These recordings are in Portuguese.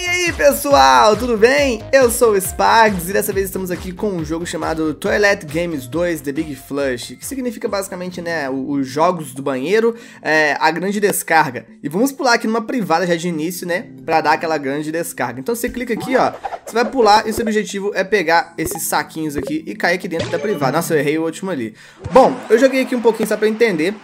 E aí pessoal, tudo bem? Eu sou o Spags e dessa vez estamos aqui com um jogo chamado Toilet Games 2 The Big Flush, que significa basicamente, né, os jogos do banheiro, é, a grande descarga. E vamos pular aqui numa privada já de início, né, pra dar aquela grande descarga. Então você clica aqui, ó, você vai pular e seu objetivo é pegar esses saquinhos aqui e cair aqui dentro da privada. Nossa, eu errei o último ali. Bom, eu joguei aqui um pouquinho só pra entender.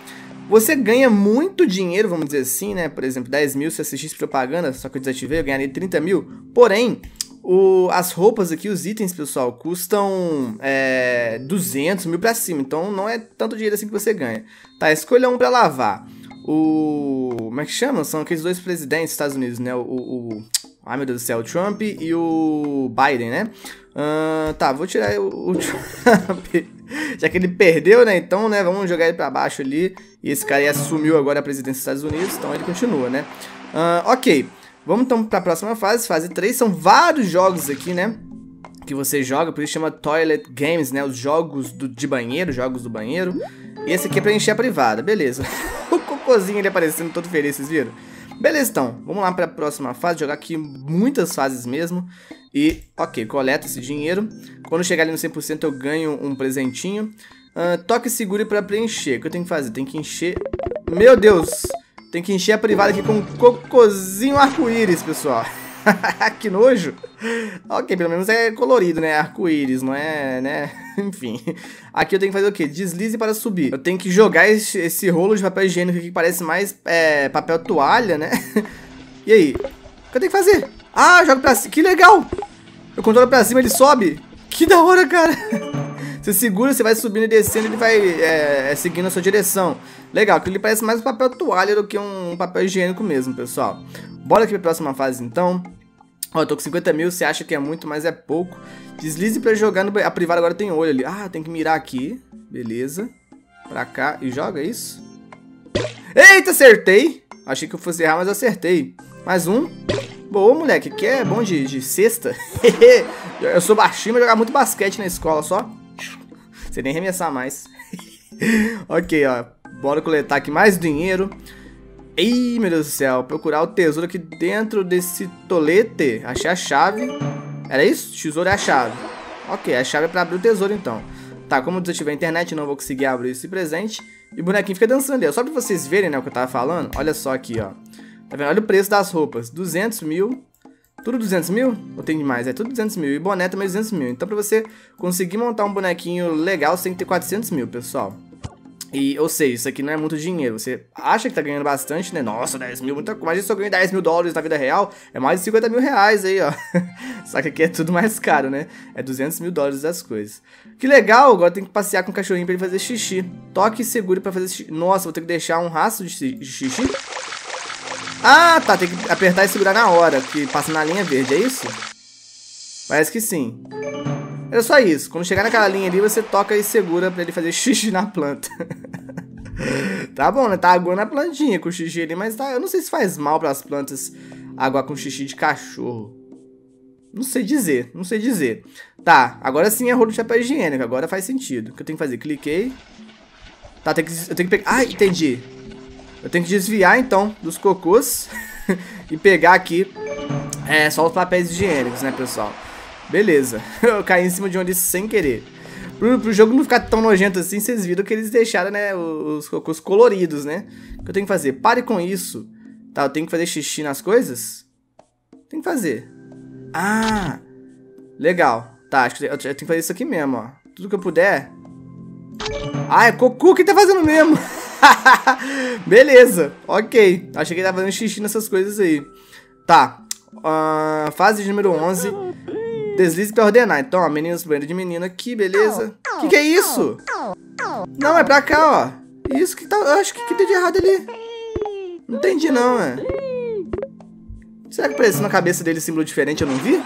Você ganha muito dinheiro, vamos dizer assim, né? Por exemplo, 10 mil se assistisse propaganda, só que eu desativei, eu ganharia 30 mil. Porém, o, as roupas aqui, os itens, pessoal, custam é, 200 mil pra cima. Então não é tanto dinheiro assim que você ganha. Tá, escolha um pra lavar. O... Como é que chama? São aqueles dois presidentes dos Estados Unidos, né? O... o ai, meu Deus do céu. O Trump e o Biden, né? Uh, tá, vou tirar o, o Trump. Já que ele perdeu, né? Então, né? Vamos jogar ele pra baixo ali. E esse cara aí assumiu agora a presidência dos Estados Unidos. Então ele continua, né? Uh, ok. Vamos então pra próxima fase. Fase 3. São vários jogos aqui, né? Que você joga. Por isso chama Toilet Games, né? Os jogos do, de banheiro. Jogos do banheiro. E esse aqui é pra encher a privada. Beleza. o cocôzinho ali aparecendo todo feliz, vocês viram? Beleza, então. Vamos lá para a próxima fase, jogar aqui muitas fases mesmo. E, ok, coleta esse dinheiro. Quando chegar ali no 100% eu ganho um presentinho. Uh, toque segure para preencher. O que eu tenho que fazer? Tem que encher... Meu Deus! Tem que encher a privada aqui com cocôzinho arco-íris, pessoal. que nojo. Ok, pelo menos é colorido, né? Arco-íris, não é, né? Enfim. Aqui eu tenho que fazer o quê? Deslize para subir. Eu tenho que jogar esse, esse rolo de papel higiênico aqui que parece mais é, papel toalha, né? e aí? O que eu tenho que fazer? Ah, jogo pra cima. Que legal! Eu controlo pra cima, ele sobe. Que da hora, cara. Você segura, você vai subindo e descendo, ele vai é, é, seguindo a sua direção. Legal, que ele parece mais um papel toalha do que um papel higiênico mesmo, pessoal. Bora aqui pra próxima fase, então. Ó, eu tô com 50 mil, você acha que é muito, mas é pouco. Deslize pra jogar no... A privada agora tem olho ali. Ah, tem que mirar aqui. Beleza. Pra cá e joga isso. Eita, acertei. Achei que eu fosse errar, mas acertei. Mais um. Boa, moleque. Aqui é bom de, de cesta. eu sou baixinho, mas jogar muito basquete na escola só. Você nem arremessar mais. ok, ó. Bora coletar aqui mais dinheiro. Ih, meu Deus do céu. Procurar o tesouro aqui dentro desse tolete. Achei a chave. Era isso? Tesouro é a chave. Ok, a chave é pra abrir o tesouro então. Tá, como eu desativei a internet, não vou conseguir abrir esse presente. E o bonequinho fica dançando ali. Só pra vocês verem, né, o que eu tava falando. Olha só aqui, ó. Tá vendo? Olha o preço das roupas. 200 mil. Tudo 200 mil? Ou tem demais? É tudo 200 mil. E boné também 200 mil. Então pra você conseguir montar um bonequinho legal, você tem que ter 400 mil, pessoal. E, ou seja, isso aqui não é muito dinheiro. Você acha que tá ganhando bastante, né? Nossa, 10 mil, muita coisa. Mas se eu ganho 10 mil dólares na vida real, é mais de 50 mil reais aí, ó. Só que aqui é tudo mais caro, né? É 200 mil dólares das coisas. Que legal, agora tem que passear com o cachorrinho pra ele fazer xixi. Toque seguro pra fazer xixi. Nossa, vou ter que deixar um rastro de xixi. Ah, tá, tem que apertar e segurar na hora, que passa na linha verde, é isso? Parece que sim. Era só isso. Quando chegar naquela linha ali, você toca e segura pra ele fazer xixi na planta. tá bom, né? Tá aguando a plantinha com xixi ali, mas tá, eu não sei se faz mal para as plantas água com xixi de cachorro. Não sei dizer, não sei dizer. Tá, agora sim é rolo de chapéu higiênico, agora faz sentido. O que eu tenho que fazer? Cliquei. Tá, tem que, eu tenho que pegar... Ah, entendi. Eu tenho que desviar, então, dos cocôs e pegar aqui é, só os papéis higiênicos, né, pessoal? Beleza. Eu caí em cima de onde sem querer. Pro, pro jogo não ficar tão nojento assim, vocês viram que eles deixaram, né, os cocôs coloridos, né? O que eu tenho que fazer? Pare com isso. Tá, eu tenho que fazer xixi nas coisas? Tem que fazer. Ah! Legal. Tá, acho que eu tenho que fazer isso aqui mesmo, ó. Tudo que eu puder. Ah, é cocô que tá fazendo mesmo. Beleza, ok. Achei que ele tava fazendo xixi nessas coisas aí. Tá. Uh, fase número 11. Deslize pra ordenar. Então, ó, meninas banheiro de menina aqui, beleza. O que, que é isso? Não, é pra cá, ó. Isso que tá. Eu acho que, que deu de errado ali. Não entendi, não, é. Será que apareceu na cabeça dele símbolo diferente eu não vi?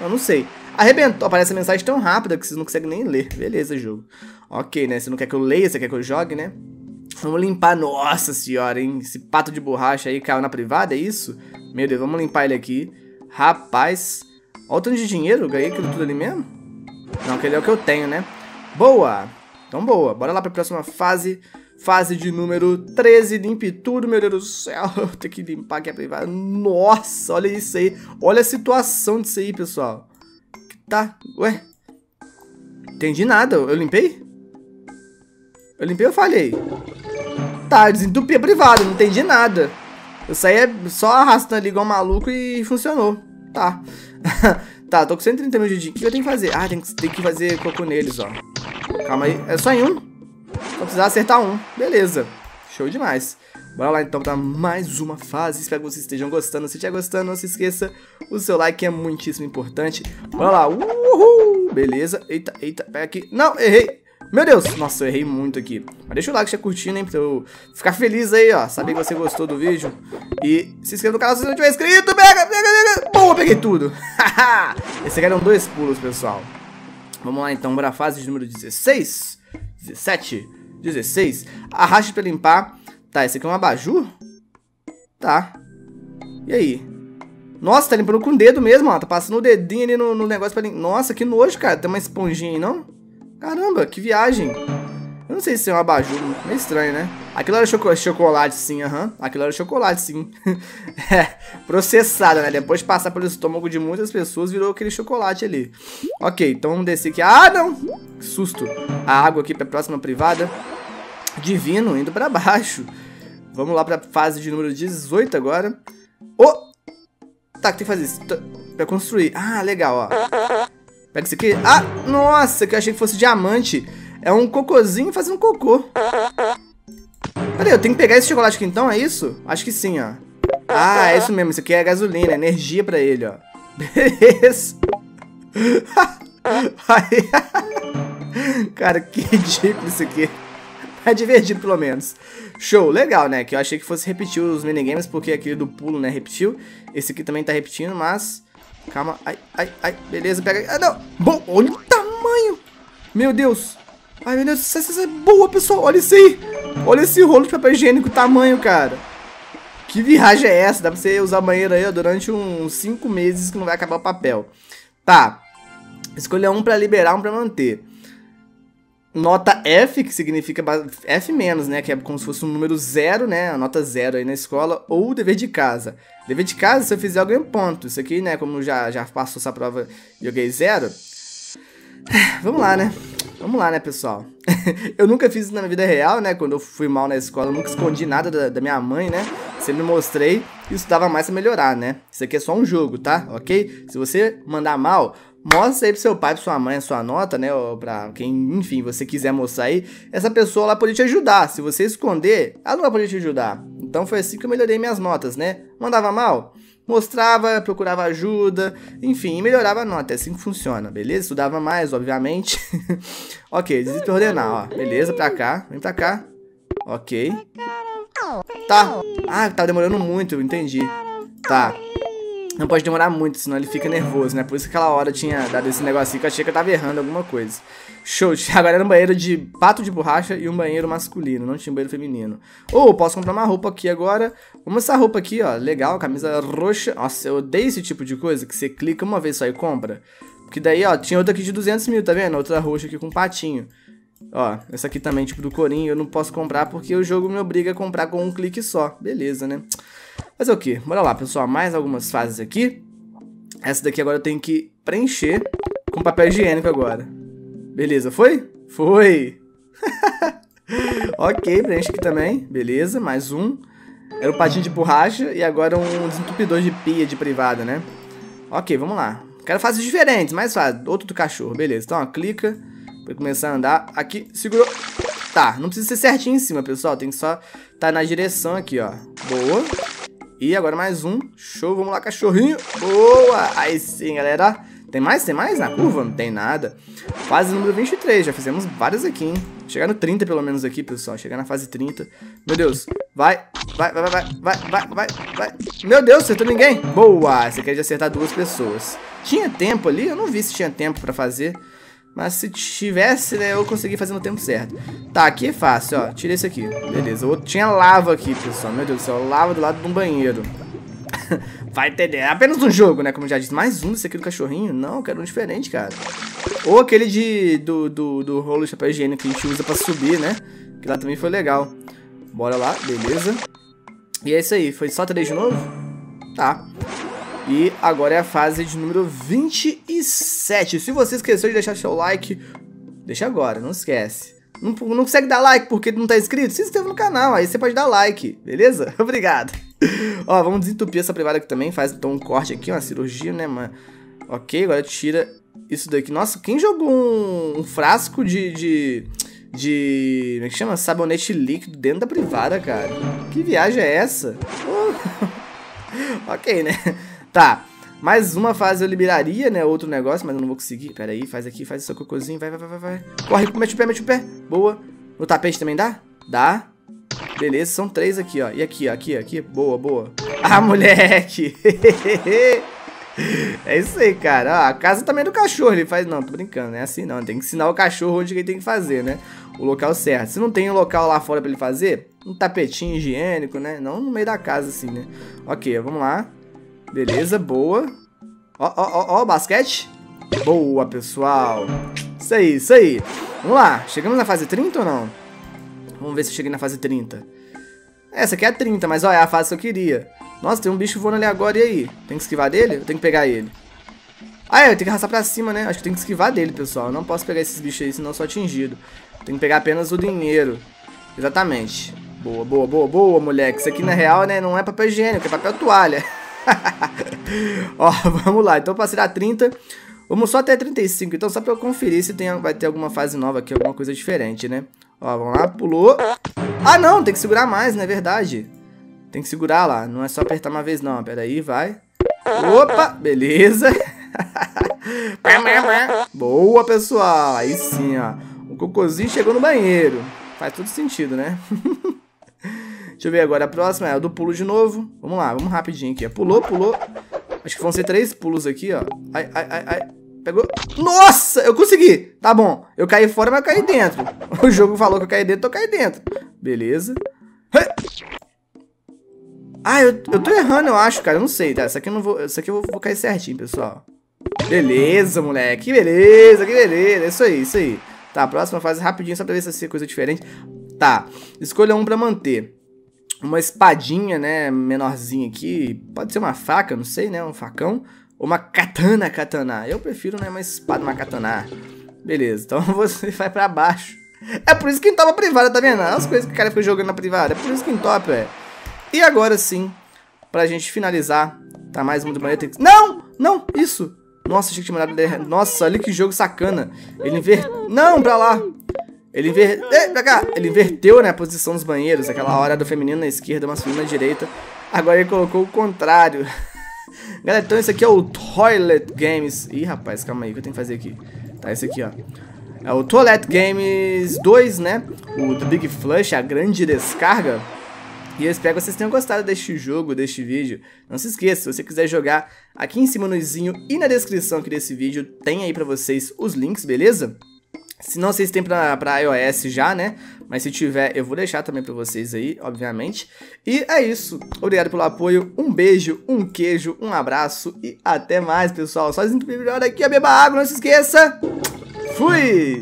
Eu não sei. Arrebentou. Aparece a mensagem tão rápida que vocês não conseguem nem ler. Beleza, jogo. Ok, né? Você não quer que eu leia, você quer que eu jogue, né? Vamos limpar. Nossa senhora, hein? Esse pato de borracha aí caiu na privada, é isso? Meu Deus, vamos limpar ele aqui. Rapaz. Olha o tanto de dinheiro, ganhei aquilo tudo ali mesmo? Não, aquele é o que eu tenho, né? Boa! Então boa, bora lá pra próxima fase. Fase de número 13, limpe tudo, meu Deus do céu. Eu tenho que limpar aqui a privada. Nossa, olha isso aí. Olha a situação disso aí, pessoal. Tá, ué. Entendi nada, eu limpei? Eu limpei ou falhei? Tá, desentupi a privada, não entendi nada. Eu saí só arrastando ali igual maluco e funcionou. Tá. tá, tô com 130 mil de dinheiro. O que eu tenho que fazer? Ah, tem que, tem que fazer cocô neles, ó. Calma aí. É só em um? Só precisar acertar um. Beleza. Show demais. Bora lá então para mais uma fase. Espero que vocês estejam gostando. Se estiver gostando, não se esqueça. O seu like é muitíssimo importante. Bora lá. Uhul. Beleza. Eita, eita. Pega aqui. Não, errei. Meu Deus. Nossa, eu errei muito aqui. Mas deixa o like, já curtindo, hein? Pra eu ficar feliz aí, ó. Saber que você gostou do vídeo. E se inscreva no canal se não tiver inscrito. Pega, pega, pega. Boa, peguei tudo. Esse aqui eram dois pulos, pessoal. Vamos lá então para a fase número 16. 17, 16. Arraste para limpar. Tá, esse aqui é um abajur? Tá. E aí? Nossa, tá limpando com o dedo mesmo, ó. Tá passando o dedinho ali no, no negócio pra limpar. Nossa, que nojo, cara. Tem uma esponjinha aí, não? Caramba, que viagem. Eu não sei se é um abajur. Meio estranho, né? Aquilo era choco chocolate, sim, aham. Uhum. Aquilo era chocolate, sim. é, processada, né? Depois de passar pelo estômago de muitas pessoas, virou aquele chocolate ali. Ok, então vamos descer aqui. Ah, não! Que susto. A água aqui pra próxima privada. Divino, indo pra baixo. Vamos lá pra fase de número 18 agora. Oh! Tá, tem que fazer. Pra construir. Ah, legal, ó. Pega isso aqui. Ah, nossa, que eu achei que fosse diamante. É um cocôzinho fazendo cocô. Peraí, eu tenho que pegar esse chocolate aqui então, é isso? Acho que sim, ó. Ah, é isso mesmo. Isso aqui é gasolina, energia pra ele, ó. Beleza. Cara, que ridículo isso aqui. É divertido, pelo menos. Show, legal, né? Que eu achei que fosse repetir os minigames, porque aquele do pulo, né, repetiu. Esse aqui também tá repetindo, mas... Calma, ai, ai, ai, beleza, pega... Ah, não! Bom, olha o tamanho! Meu Deus! Ai, meu Deus, é boa, pessoal, olha isso aí! Olha esse rolo de papel higiênico, o tamanho, cara! Que viagem é essa? Dá pra você usar banheiro aí ó, durante uns 5 meses que não vai acabar o papel. Tá, escolha um pra liberar, um pra manter nota F, que significa F menos, né? Que é como se fosse um número zero, né? A nota zero aí na escola, ou dever de casa. Dever de casa, se eu fizer, eu ganho ponto. Isso aqui, né? Como já, já passou essa prova e ganhei zero. Vamos lá, né? Vamos lá, né, pessoal? eu nunca fiz isso na vida real, né? Quando eu fui mal na escola, eu nunca escondi nada da, da minha mãe, né? Sempre mostrei e isso dava mais pra melhorar, né? Isso aqui é só um jogo, tá? Ok? Se você mandar mal, Mostra aí pro seu pai, pra sua mãe, a sua nota, né? Ou pra quem, enfim, você quiser mostrar aí. Essa pessoa lá pode te ajudar. Se você esconder, ela não vai poder te ajudar. Então foi assim que eu melhorei minhas notas, né? Mandava mal? Mostrava, procurava ajuda, enfim, melhorava a nota. É assim que funciona, beleza? Estudava mais, obviamente. ok, desista ordenar, ó. Beleza, pra cá, vem pra cá. Ok. Tá. Ah, tá demorando muito, entendi. Tá. Não pode demorar muito, senão ele fica nervoso, né? Por isso que aquela hora tinha dado esse negocinho que eu achei que eu tava errando alguma coisa. Show, agora era um banheiro de pato de borracha e um banheiro masculino, não tinha um banheiro feminino. Ou oh, posso comprar uma roupa aqui agora. Vamos essa roupa aqui, ó, legal, camisa roxa. Nossa, eu odeio esse tipo de coisa, que você clica uma vez só e compra. Porque daí, ó, tinha outra aqui de 200 mil, tá vendo? Outra roxa aqui com patinho. Ó, essa aqui também, tipo do corinho, eu não posso comprar porque o jogo me obriga a comprar com um clique só. Beleza, né? Fazer o que? Bora lá, pessoal. Mais algumas fases aqui. Essa daqui agora eu tenho que preencher com papel higiênico agora. Beleza, foi? Foi! ok, preenche aqui também. Beleza, mais um. Era o patinho de borracha e agora um desentupidor de pia de privada, né? Ok, vamos lá. Quero fases diferentes, mais fácil. Outro do cachorro, beleza. Então, ó, clica pra começar a andar. Aqui, segurou. Tá, não precisa ser certinho em cima, pessoal. Tem que só tá na direção aqui, ó. Boa. E agora mais um. Show, vamos lá, cachorrinho. Boa! Aí sim, galera. Tem mais? Tem mais na curva? Não tem nada. Fase número 23. Já fizemos várias aqui, hein? Chegar no 30 pelo menos aqui, pessoal. Chegar na fase 30. Meu Deus. Vai, vai, vai, vai, vai, vai, vai, vai. Meu Deus, acertou ninguém. Boa! Você quer de acertar duas pessoas. Tinha tempo ali? Eu não vi se tinha tempo pra fazer. Mas se tivesse, né, eu consegui fazer no tempo certo. Tá, aqui é fácil, ó. Tira esse aqui. Beleza. O outro tinha lava aqui, pessoal. Meu Deus do céu. Lava do lado de um banheiro. Vai entender. É apenas um jogo, né? Como já disse. Mais um desse aqui do cachorrinho? Não, quero um diferente, cara. Ou aquele de do, do, do rolo de papel higiênico que a gente usa pra subir, né? Que lá também foi legal. Bora lá, beleza. E é isso aí, foi só três de novo? Tá. E agora é a fase de número 27. Se você esqueceu de deixar seu like, deixa agora, não esquece. Não, não consegue dar like porque não tá inscrito? Se inscreva no canal, aí você pode dar like, beleza? Obrigado. Ó, vamos desentupir essa privada aqui também, faz então um corte aqui, uma cirurgia, né, mano? Ok, agora tira isso daqui. Nossa, quem jogou um, um frasco de, de, de... Como é que chama? Sabonete líquido dentro da privada, cara? Que viagem é essa? ok, né? Tá, mais uma fase eu liberaria, né? Outro negócio, mas eu não vou conseguir. Pera aí, faz aqui, faz seu cocôzinho. Vai, vai, vai, vai. Corre, mete o pé, mete o pé. Boa. No tapete também dá? Dá. Beleza, são três aqui, ó. E aqui, ó. Aqui, aqui. Boa, boa. Ah, moleque. é isso aí, cara. Ó, a casa também é do cachorro. Ele faz... Não, tô brincando. Não é assim, não. Tem que ensinar o cachorro onde ele tem que fazer, né? O local certo. Se não tem um local lá fora pra ele fazer, um tapetinho higiênico, né? Não no meio da casa, assim, né? Ok, vamos lá. Beleza, boa. Ó, ó, ó, ó, basquete. Boa, pessoal. Isso aí, isso aí. Vamos lá. Chegamos na fase 30 ou não? Vamos ver se eu cheguei na fase 30. Essa aqui é a 30, mas ó, é a fase que eu queria. Nossa, tem um bicho voando ali agora, e aí? Tem que esquivar dele? Eu tenho que pegar ele. Ah, é, eu tenho que arrastar pra cima, né? Acho que tem que esquivar dele, pessoal. Eu não posso pegar esses bichos aí, senão eu sou atingido. Tem que pegar apenas o dinheiro. Exatamente. Boa, boa, boa, boa, moleque. Isso aqui, na real, né, não é papel higiênico, é papel toalha. Ó, vamos lá. Então, passei da 30. Vamos só até 35. Então, só pra eu conferir se tem, vai ter alguma fase nova aqui, alguma coisa diferente, né? Ó, vamos lá. Pulou. Ah, não. Tem que segurar mais, não é verdade? Tem que segurar lá. Não é só apertar uma vez, não. Pera aí, vai. Opa, beleza. Boa, pessoal. Aí sim, ó. O cocôzinho chegou no banheiro. Faz todo sentido, né? Deixa eu ver agora. A próxima é a do pulo de novo. Vamos lá, vamos rapidinho aqui. Pulou, pulou. Acho que vão ser três pulos aqui, ó. Ai, ai, ai, ai. Pegou. Nossa, eu consegui. Tá bom. Eu caí fora, mas eu caí dentro. O jogo falou que eu caí dentro, eu caí dentro. Beleza. Ah, eu, eu tô errando, eu acho, cara. Eu não sei, tá? Isso aqui eu não vou. Isso aqui eu vou, vou cair certinho, pessoal. Beleza, moleque. Que beleza, que beleza. Isso aí, isso aí. Tá, próxima fase rapidinho, só pra ver se é coisa diferente. Tá. Escolha um pra manter uma espadinha, né, menorzinha aqui. Pode ser uma faca, não sei, né, um facão. Ou uma katana katana. Eu prefiro, né, uma espada, uma katana. Beleza, então você vai pra baixo. É por isso que entopa a privada, tá vendo? As coisas que o cara fica jogando na privada. É por isso que entopa, é. E agora sim, pra gente finalizar, tá mais uma de que... Não! Não! Isso! Nossa, achei que tinha. Nossa, olha que jogo sacana. Ele inver... Não, pra lá! Ele, inver... ele inverteu né, a posição dos banheiros, aquela hora do feminino na esquerda, masculino na direita. Agora ele colocou o contrário. Galera, então esse aqui é o Toilet Games. Ih, rapaz, calma aí, o que eu tenho que fazer aqui? Tá, esse aqui, ó. É o Toilet Games 2, né? O The Big Flush, a grande descarga. E eu espero que vocês tenham gostado deste jogo, deste vídeo. Não se esqueça, se você quiser jogar, aqui em cima no izinho e na descrição aqui desse vídeo, tem aí pra vocês os links, beleza? Se não vocês têm pra, pra iOS já, né? Mas se tiver, eu vou deixar também pra vocês aí, obviamente. E é isso. Obrigado pelo apoio. Um beijo, um queijo, um abraço e até mais, pessoal. Só melhor aqui, a beba água, não se esqueça. Fui!